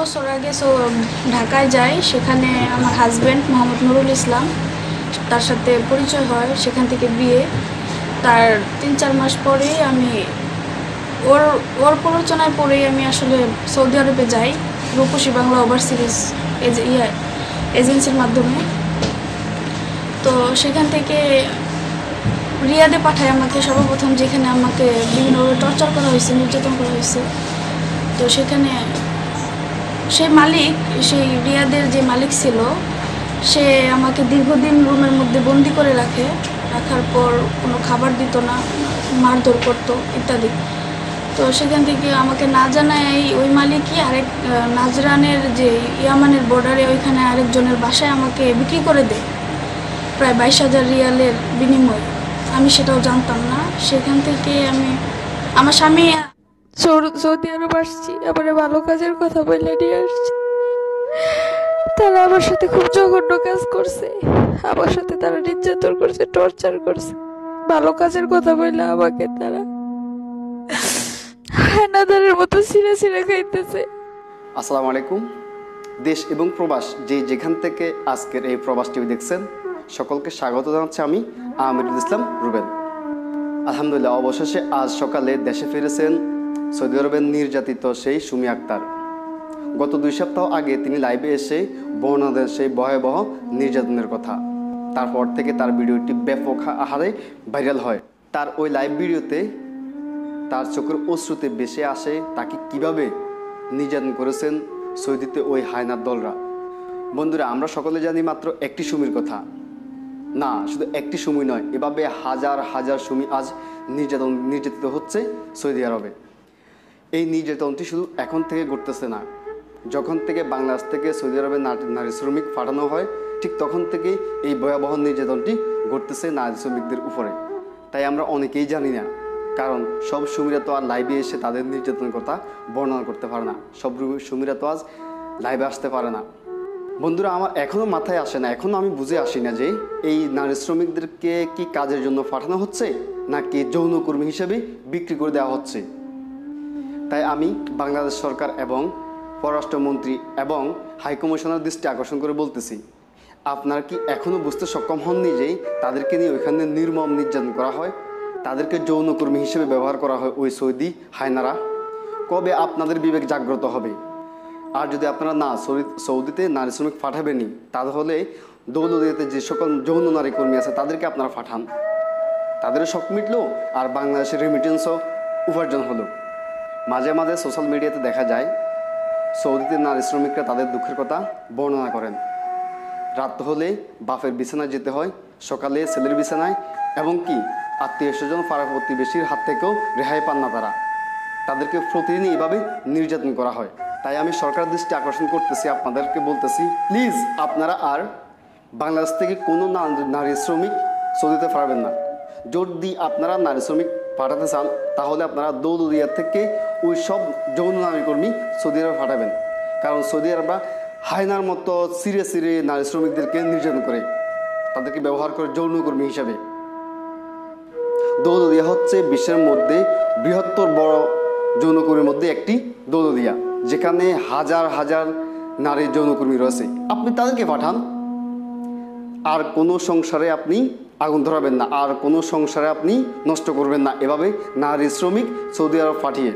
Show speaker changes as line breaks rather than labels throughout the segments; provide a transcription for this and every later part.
বছর আগে সো ঢাকায় যাই, সেখানে আমার হাজব্যান্ড মোহাম্মদ নুরুল ইসলাম, তার সাথে পরিচয় হয়, সেখান থেকে বিয়ে। তার তিন চার মাস পরেই আমি, ওর ওর প্ররোচনায় পরেই আমি আসলে সৌদি আরবে যাই, রূপসী বাংলা ওভারসিরিজ এজ এজেন্সির মাধ্যমে। তো সেখান থেকে রিয়াদে পাঠায় আমাকে সর্বপ্রথম, যেখানে আমাকে বিভিন্নভাবে টর্চার করা হয়েছে, নির্যাতন করা হয়েছে। তো সেখানে সেই মালিক, সেই রিয়াদের যে মালিক ছিল, সে আমাকে দীর্ঘদিন রুমের মধ্যে বন্দি করে রাখে। রাখার পর কোনো খাবার দিত না, মারধর করতো, ইত্যাদি। তো সেখান থেকে আমাকে না জানায় ওই মালিকই আরেক নাজরানের যে ইয়ামানের বর্ডারে ওইখানে আরেকজনের বাসায় আমাকে বিক্রি করে দেয়। প্রায় বাইশ হাজার রিয়ালের বিনিময়ে। আমি সেটাও জানতাম না। সেখান থেকে আমি, আমার স্বামী
সৌদি আরব আসছি আবার ভালো কাজের কথা বলে নিয়ে আসছি। তারা আমার সাথে খুব জঘন্য কাজ করছে। আমার সাথে তারা নির্যাতন করছে, টর্চার করছে। ভালো কাজের কথা বললে আমাকে তারা হানাদারের মতো ছিঁড়ে ছিঁড়ে খাইতেছে।
আসসালামু আলাইকুম। দেশ এবং প্রবাস, যে যেখান থেকে আজকের এই প্রবাস টিভি দেখছেন, সকলকে স্বাগত জানাচ্ছি আমি আমিরুল ইসলাম রুবেল। আলহামদুলিল্লাহ, অবশেষে আজ সকালে দেশে ফিরেছেন সৌদি আরবের নির্যাতিত সেই সুমি আক্তার। গত দুই সপ্তাহ আগে তিনি লাইভে এসে বর্ণনা দেন সেই ভয়াবহ নির্যাতনের কথা। তারপর থেকে তার ভিডিওটি ব্যাপক আহারে ভাইরাল হয়। তার ওই লাইভ ভিডিওতে তার চোখের অশ্রুতে বেশে আসে তাকে কীভাবে নির্যাতন করেছেন সৌদিতে ওই হায়নার দলরা। বন্ধুরা, আমরা সকলে জানি মাত্র একটি সুমির কথা। না, শুধু একটি সুমি নয়, এভাবে হাজার হাজার সুমি আজ নির্যাতন, নির্যাতিত হচ্ছে সৌদি আরবে। এই নির্যাতনটি শুধু এখন থেকে ঘটতেছে না। যখন থেকে বাংলাদেশ থেকে সৌদি আরবে নারী- শ্রমিক পাঠানো হয়, ঠিক তখন থেকে এই ভয়াবহ নির্যাতনটি ঘটতেছে নারী শ্রমিকদের উপরে। তাই আমরা অনেকেই জানি না, কারণ সব সুমিরা তো আর লাইভে এসে তাদের নির্যাতনের কথা বর্ণনা করতে পারে না। সব সুমিরা তো আজ লাইভে আসতে পারে না। বন্ধুরা, আমার এখনও মাথায় আসে না এখনও আমি বুঝে আসি না যে এই নারী শ্রমিকদেরকে কি কাজের জন্য পাঠানো হচ্ছে, নাকি যৌনকর্মী হিসেবে বিক্রি করে দেওয়া হচ্ছে। তাই আমি, বাংলাদেশ সরকার এবং পররাষ্ট্রমন্ত্রী এবং হাইকমিশনার দৃষ্টি আকর্ষণ করে বলতেছি, আপনারা কি এখনও বুঝতে সক্ষম হননি যে তাদেরকে নিয়ে ওইখানে নির্মম নির্যাতন করা হয়? তাদেরকে যৌনকর্মী হিসেবে ব্যবহার করা হয় ওই সৌদি হায়নারা? কবে আপনাদের বিবেক জাগ্রত হবে? আর যদি আপনারা না সৌদি- সৌদিতে নারী শ্রমিক পাঠাবেনই, তাহলে দৌলদিয়াতে যে সকল যৌন নারী কর্মী আছে তাদেরকে আপনারা পাঠান। তাদেরও শখ মিটলো, আর বাংলাদেশের রেমিটেন্সও উপার্জন হলো। মাঝে মাঝে সোশ্যাল মিডিয়াতে দেখা যায়, সৌদিতে নারী শ্রমিকরা তাদের দুঃখের কথা বর্ণনা করেন। রাত হলে বাপের বিছানায় যেতে হয়, সকালে ছেলের বিছানায় এবং কি আত্মীয় স্বজন পাড়া প্রতিবেশীর হাত থেকেও রেহাই পান না তারা। তাদেরকে প্রতিদিনই এভাবে নির্যাতন করা হয়। তাই আমি সরকার দৃষ্টি আকর্ষণ করতেছি, আপনাদেরকে বলতেছি প্লিজ আপনারা আর বাংলাদেশ থেকে কোনো নারী শ্রমিক সৌদিতে পাঠাবেন না। যদি আপনারা নারী শ্রমিক পাঠাতে চান, তাহলে আপনারা দৌলদিয়া থেকে ওই সব যৌন নারী কর্মী সৌদি আরবে পাঠাবেন কারণ সৌদি আরবরা হায়নার মতো সিরে সিরে নারী শ্রমিকদেরকে নির্যাতন করে। তাদেরকে ব্যবহার করে যৌনকর্মী হিসাবে। দৌলদিয়া হচ্ছে বিশ্বের মধ্যে বৃহত্তর বড় যৌনকর্মীর মধ্যে একটি দৌলদিয়া যেখানে হাজার হাজার নারী যৌনকর্মী রয়েছে। আপনি তাদেরকে পাঠান। আর কোনো সংসারে আপনি আগুন ধরাবেন না। আর কোনো সংসারে আপনি নষ্ট করবেন না। এভাবে নারী শ্রমিক সৌদি আরব পাঠিয়ে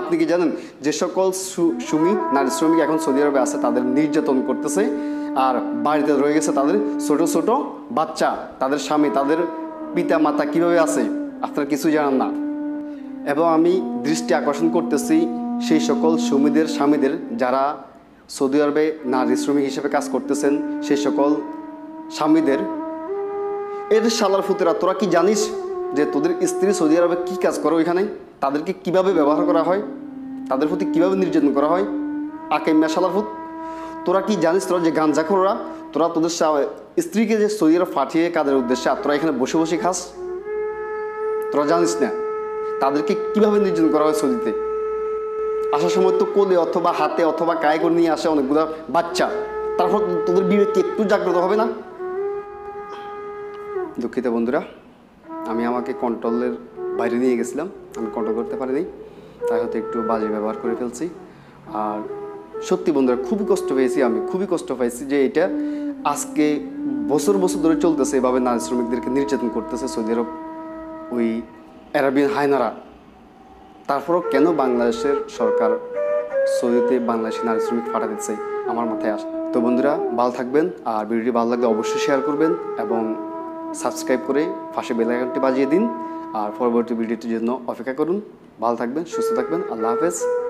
আপনি কি জানেন, যে সকল সুমি, নারী শ্রমিক এখন সৌদি আরবে আছে, তাদের নির্যাতন করতেছে, আর বাড়িতে রয়ে গেছে তাদের ছোট ছোট বাচ্চা, তাদের স্বামী, তাদের পিতা মাতা কীভাবে আছে, আপনারা কিছু জানান না। এবং আমি দৃষ্টি আকর্ষণ করতেছি সেই সকল সুমিদের, স্বামীদের যারা সৌদি আরবে নারী শ্রমিক হিসেবে কাজ করতেছেন, সেই সকল স্বামীদের। এর শালার ফুতেরা, তোরা কি জানিস যে তোদের স্ত্রী সৌদি আরবে কী কাজ করে ওইখানে? তাদেরকে কীভাবে ব্যবহার করা হয়? তাদের প্রতি কীভাবে নির্যাতন করা হয়? আকেমিয়া শালার ফুত তোরা কি জানিস তোরা যে গাঞ্জাখোররা তোরা তোদের স্ত্রীকে যে সৌদি আরব পাঠিয়ে কাদের উদ্দেশ্যে আর তোরা এখানে বসে বসে খাস? তোরা জানিস না। তাদেরকে কীভাবে নির্যাতন করা হয় সৌদিতে? আসার সময় তো কোলে অথবা হাতে অথবা গায়ে করে নিয়ে আসে অনেকগুলো বাচ্চা। তারপর তোদের বিবেক একটু জাগ্রত হবে না? দুঃখিত বন্ধুরা। আমি আমাকে কন্ট্রোলের বাইরে নিয়ে গেছিলাম। আমি কন্ট্রোল করতে পারিনি। তাই হয়তো একটু বাজে ব্যবহার করে ফেলছি। আর সত্যি বন্ধুরা, খুবই কষ্ট পেয়েছি আমি, খুবই কষ্ট পাইছি যে এটা আজকে বছর বছর ধরে চলতেছে। এভাবে নারী শ্রমিকদেরকে নির্যাতন করতেছে সৌদি আরব, ওই অ্যারাবিয়ান হায়নারা। তারপরও কেন বাংলাদেশের সরকার সৌদিতে বাংলাদেশি নারী শ্রমিক পাঠা দিচ্ছে? আমার মাথায় আস। তো বন্ধুরা, ভালো থাকবেন। আর ভিডিওটি ভালো লাগলে অবশ্যই শেয়ার করবেন এবং সাবস্ক্রাইব করে পাশে বেলাইকনটি বাজিয়ে দিন। আর পরবর্তী ভিডিওটির জন্য অপেক্ষা করুন। ভালো থাকবেন, সুস্থ থাকবেন। আল্লাহ হাফেজ।